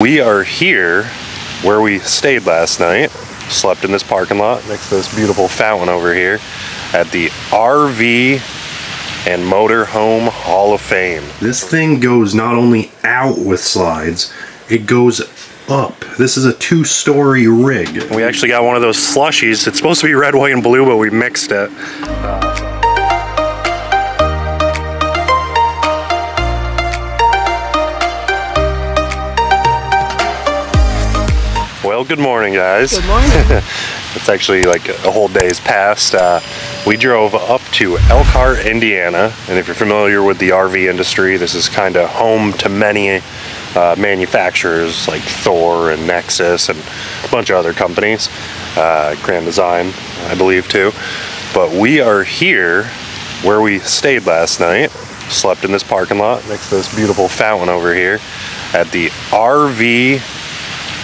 We are here where we stayed last night. Slept in this parking lot next to this beautiful fountain over here at the RV and Motor Home Hall of Fame. This thing goes not only out with slides, it goes up. This is a two-story rig. We actually got one of those slushies. It's supposed to be red, white, and blue, but we mixed it. Well, good morning, guys. Good morning. it's actually like a whole day's past. Uh, we drove up to Elkhart, Indiana, and if you're familiar with the RV industry, this is kind of home to many uh, manufacturers like Thor and Nexus and a bunch of other companies, uh, Grand Design, I believe too. But we are here where we stayed last night. Slept in this parking lot next to this beautiful fountain over here at the RV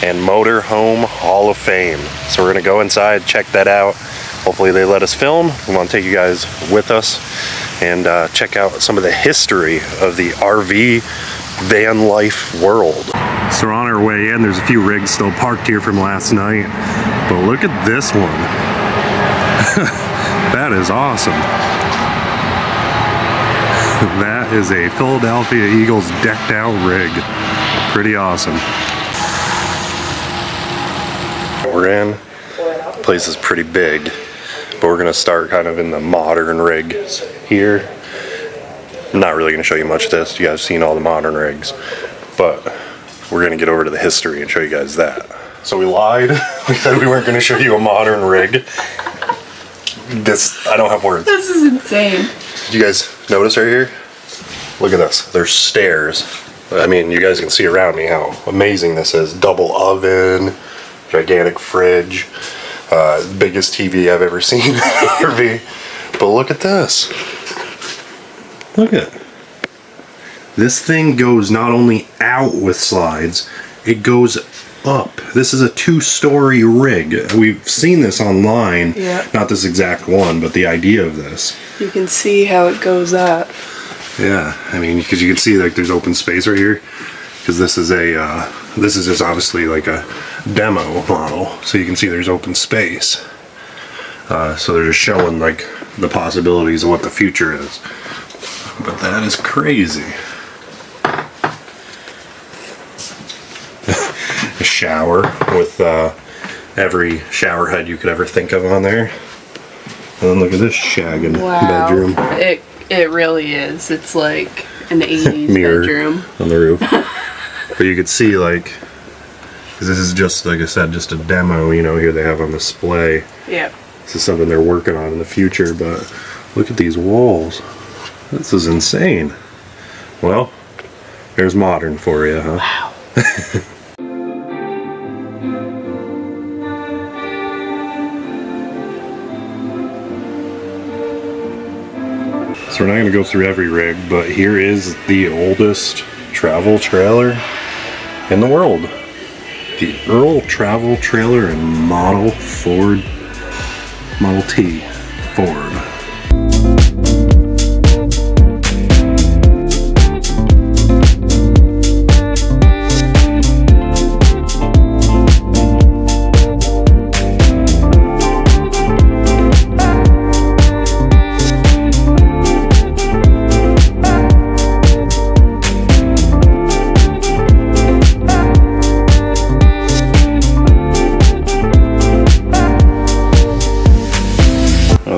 and Motor Home Hall of Fame. So we're gonna go inside, check that out. Hopefully they let us film. We wanna take you guys with us and uh, check out some of the history of the RV van life world. So we're on our way in. There's a few rigs still parked here from last night. But look at this one. that is awesome. that is a Philadelphia Eagles decked out rig. Pretty awesome. We're in. The place is pretty big, but we're gonna start kind of in the modern rig here. I'm not really gonna show you much of this. You guys seen all the modern rigs, but we're gonna get over to the history and show you guys that. So we lied. we said we weren't gonna show you a modern rig. This, I don't have words. This is insane. Did you guys notice right here? Look at this. There's stairs. I mean, you guys can see around me how amazing this is. Double oven, gigantic fridge, uh, biggest TV I've ever seen. in RV. But look at this. Look at This thing goes not only out with slides, it goes up. This is a two-story rig. We've seen this online. Yeah. Not this exact one, but the idea of this. You can see how it goes up. Yeah, I mean, because you can see like there's open space right here. Because this is a, uh, this is just obviously like a demo model, so you can see there's open space. Uh, so they're just showing like the possibilities of what the future is. But that is crazy. a shower with uh, every shower head you could ever think of on there. And then look at this shagging Wow. bedroom It it really is. It's like an 80s Mirror. bedroom. on the roof. but you could see like, because this is just like I said, just a demo. You know, here they have on display. Yep. This is something they're working on in the future. But look at these walls. This is insane. Well, there's modern for you, huh? Wow. So we're not going to go through every rig, but here is the oldest travel trailer in the world. The Earl Travel Trailer and Model Ford Model T Ford.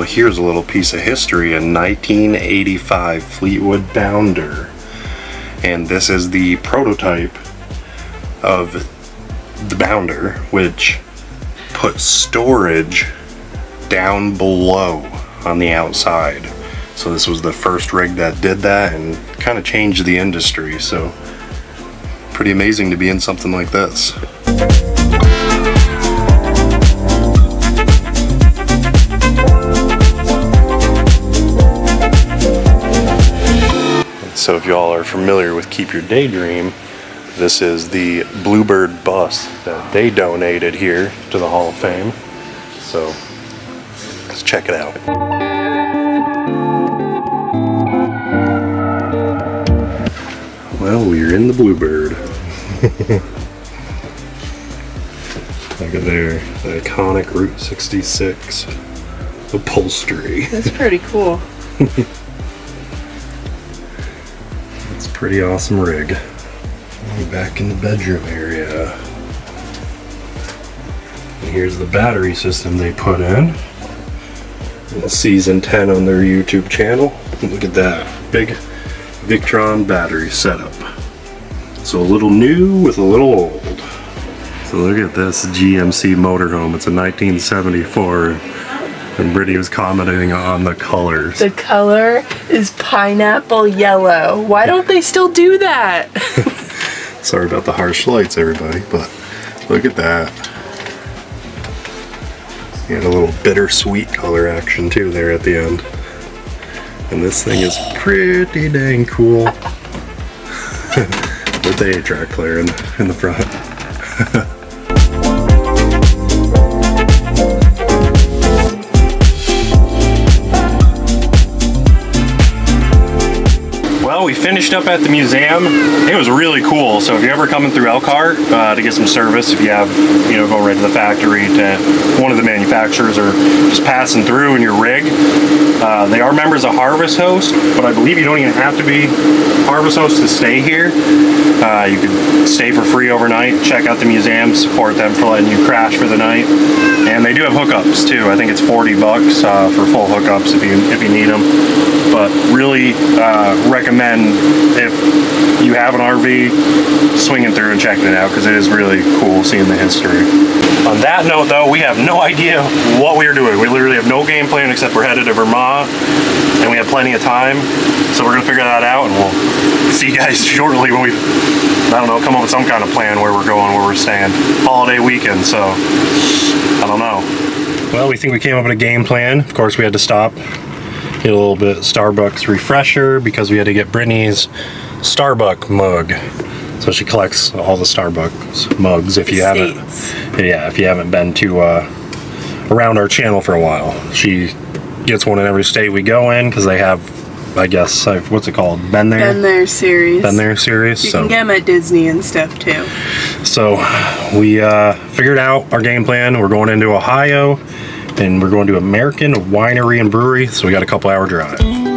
Here's a little piece of history. A 1985 Fleetwood Bounder. And this is the prototype of the Bounder, which put storage down below on the outside. So this was the first rig that did that and kind of changed the industry. So pretty amazing to be in something like this. So if y'all are familiar with Keep Your Daydream, this is the Bluebird bus that they donated here to the Hall of Fame. So let's check it out. Well, we're in the Bluebird. Look at there, the iconic Route 66 upholstery. That's pretty cool. pretty awesome rig. Back in the bedroom area. And here's the battery system they put in. Season 10 on their YouTube channel. Look at that big Victron battery setup. So a little new with a little old. So look at this GMC motorhome. It's a 1974. And Brittany was commenting on the colors. The color is pineapple yellow. Why don't they still do that? Sorry about the harsh lights, everybody, but look at that. You had a little bittersweet color action too there at the end. And this thing is pretty dang cool. With the 8-track player in, in the front. Well, we finished up at the museum. It was really cool. So if you're ever coming through Elkhart uh, to get some service, if you have, you know, go right to the factory to one of the manufacturers or just passing through in your rig, uh, they are members of Harvest Host, but I believe you don't even have to be Harvest Host to stay here. Uh, you could stay for free overnight, check out the museum, support them for letting you crash for the night. And they do have hookups too. I think it's 40 bucks uh, for full hookups if you if you need them. But really uh, recommend if you have an RV, swinging through and checking it out because it is really cool seeing the history. On that note, though, we have no idea what we are doing. We literally have no game plan except we're headed to Vermont, and we have plenty of time. So we're gonna figure that out, and we'll see you guys shortly when we, I don't know, come up with some kind of plan where we're going, where we're staying. Holiday weekend, so I don't know. Well, we think we came up with a game plan. Of course, we had to stop, get a little bit Starbucks refresher because we had to get Brittany's Starbucks mug. So she collects all the Starbucks mugs. If you haven't, yeah, if you haven't been to uh, around our channel for a while, she gets one in every state we go in because they have, I guess, uh, what's it called? Been there, Been there series. been there series. You so can get them at Disney and stuff too. so we uh, figured out our game plan. We're going into Ohio and we're going to American Winery and Brewery. So we got a couple hour drive.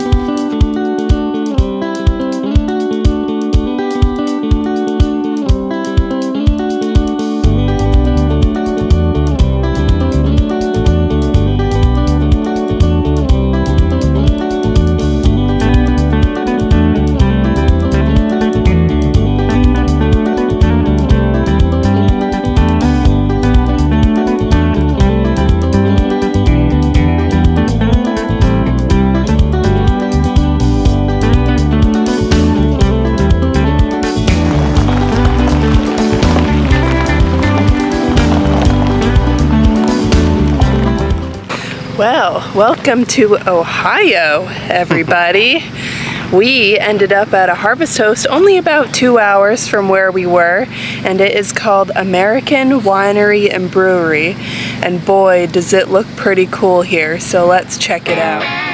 Welcome to Ohio, everybody. we ended up at a Harvest Host only about two hours from where we were, and it is called American Winery and Brewery. And boy, does it look pretty cool here, so let's check it out.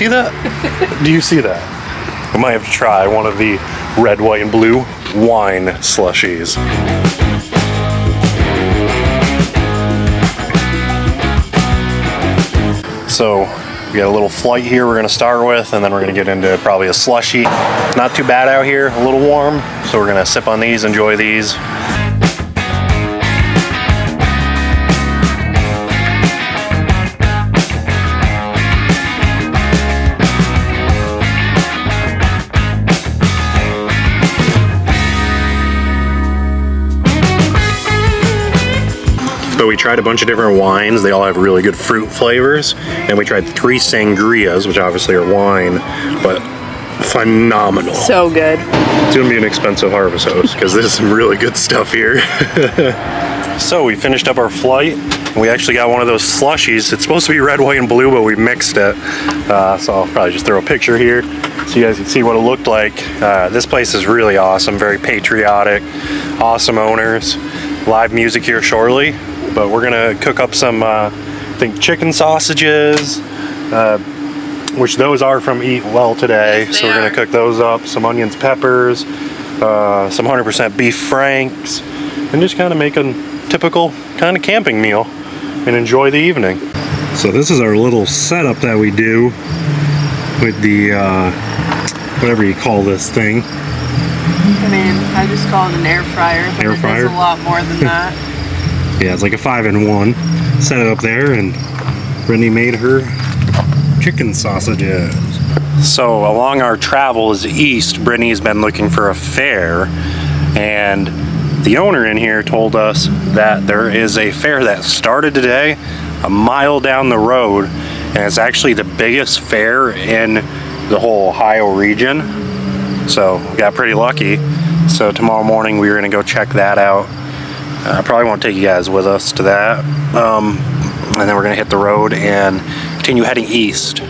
See that? Do you see that? I might have to try one of the red, white, and blue wine slushies. So we got a little flight here we're gonna start with, and then we're gonna get into probably a slushy. Not too bad out here, a little warm, so we're gonna sip on these, enjoy these. Tried a bunch of different wines. They all have really good fruit flavors. And we tried three sangrias, which obviously are wine, but phenomenal. So good. It's gonna be an expensive harvest host because there's some really good stuff here. so we finished up our flight. We actually got one of those slushies. It's supposed to be red, white, and blue, but we mixed it. Uh, so I'll probably just throw a picture here so you guys can see what it looked like. Uh, this place is really awesome, very patriotic, awesome owners. Live music here shortly, but we're gonna cook up some, uh, I think, chicken sausages, uh, which those are from Eat Well today. Yes, so we're are. gonna cook those up, some onions, peppers, uh, some 100% beef franks, and just kind of make a typical kind of camping meal and enjoy the evening. So this is our little setup that we do with the, uh, whatever you call this thing. I mean, I just call it an air fryer, but Air it fryer? does a lot more than that. Yeah, it's like a five in one. Set it up there and Brittany made her chicken sausages. So along our travels east, Brittany's been looking for a fair and the owner in here told us that there is a fair that started today a mile down the road and it's actually the biggest fair in the whole Ohio region. So we got pretty lucky. So tomorrow morning we were gonna go check that out. I probably won't take you guys with us to that. Um, and then we're gonna hit the road and continue heading east.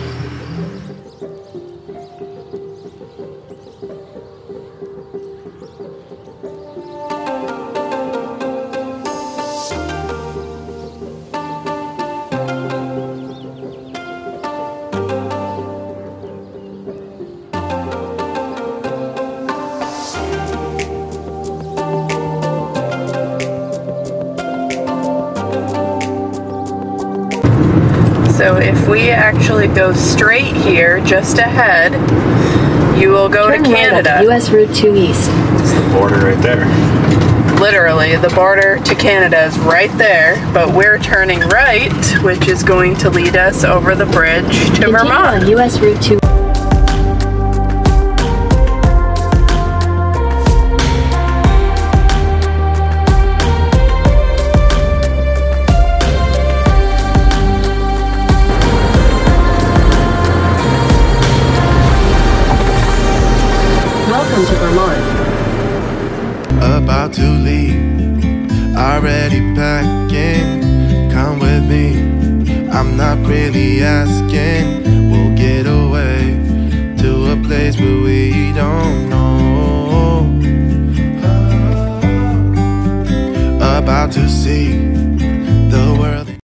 If we actually go straight here, just ahead, you will go Turn to right Canada. up US Route 2 East. It's the border right there. Literally, the border to Canada is right there, but we're turning right, which is going to lead us over the bridge to Continue Vermont. on US Route 2 about to leave. Already packing, come with me. I'm not really asking. We'll get away to a place where we don't know. Uh, about to see